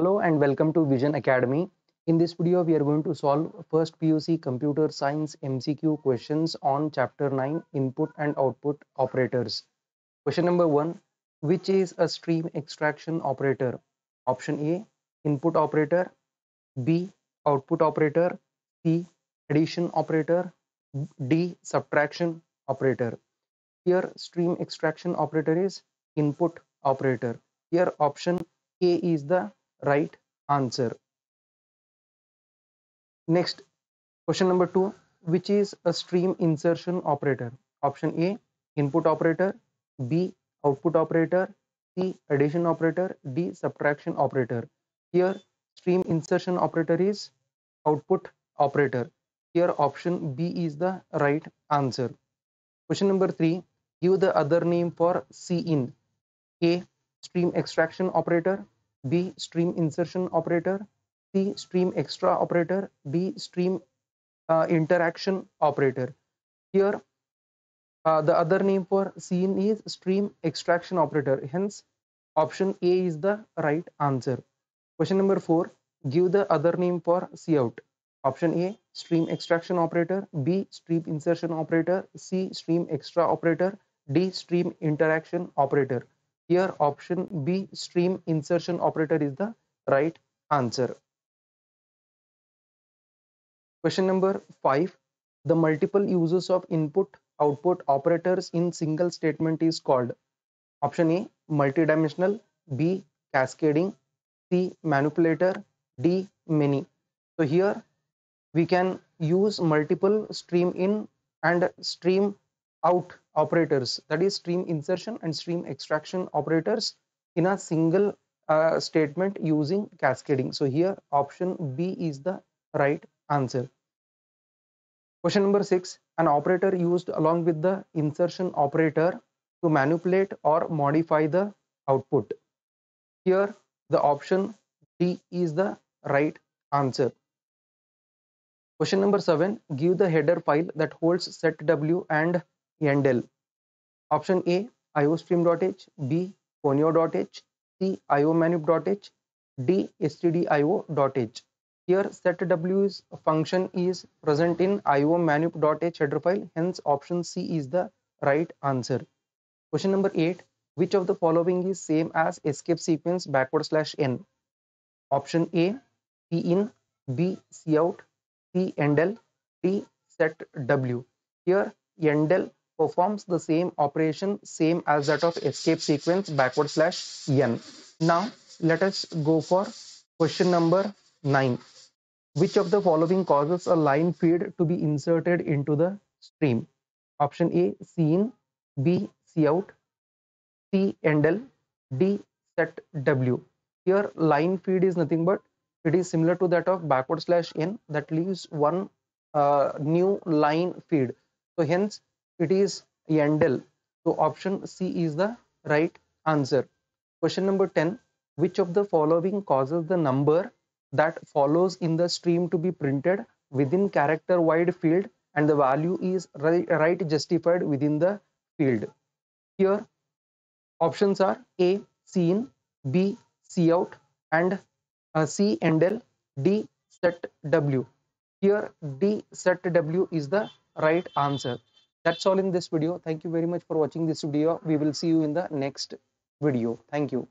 Hello and welcome to Vision Academy. In this video, we are going to solve first PUC computer science MCQ questions on chapter 9 input and output operators. Question number 1 Which is a stream extraction operator? Option A input operator, B output operator, C addition operator, D subtraction operator. Here stream extraction operator is input operator. Here option A is the right answer. Next, question number two, which is a stream insertion operator? Option A, input operator, B, output operator, C, addition operator, D, subtraction operator. Here, stream insertion operator is output operator. Here, option B is the right answer. Question number three, give the other name for Cin. A, stream extraction operator, B stream insertion operator, C stream extra operator, D stream uh, interaction operator. Here uh, the other name for Cin is stream extraction operator. Hence option A is the right answer. Question number 4. Give the other name for Cout. Option A stream extraction operator, B stream insertion operator, C stream extra operator, D stream interaction operator. Here option B stream insertion operator is the right answer. Question number 5. The multiple uses of input output operators in single statement is called option A multidimensional, B cascading, C manipulator, D many. So here we can use multiple stream in and stream out operators that is stream insertion and stream extraction operators in a single uh, statement using cascading. So here option b is the right answer. Question number 6 an operator used along with the insertion operator to manipulate or modify the output. Here the option d is the right answer. Question number 7 give the header file that holds set w and YAML. Option A iostream.h, B conio.h, C iomanip.h, D stdio.h. Here setw is function is present in iomanip.h header file. Hence option C is the right answer. Question number 8. Which of the following is same as escape sequence backward slash n? Option A P in, B cout, C endl, D set w. Here endl performs the same operation same as that of escape sequence backward slash n. Now let us go for question number 9. Which of the following causes a line feed to be inserted into the stream? Option A Cin, B Cout, C endl, D set W. Here line feed is nothing but it is similar to that of backward slash n that leaves one uh, new line feed. So hence it is endl. So option C is the right answer. Question number 10. Which of the following causes the number that follows in the stream to be printed within character wide field and the value is right, justified within the field? Here options are A Cin, B Cout and uh, C endl, D set W. Here D set W is the right answer that's all in this video. Thank you very much for watching this video. We will see you in the next video. Thank you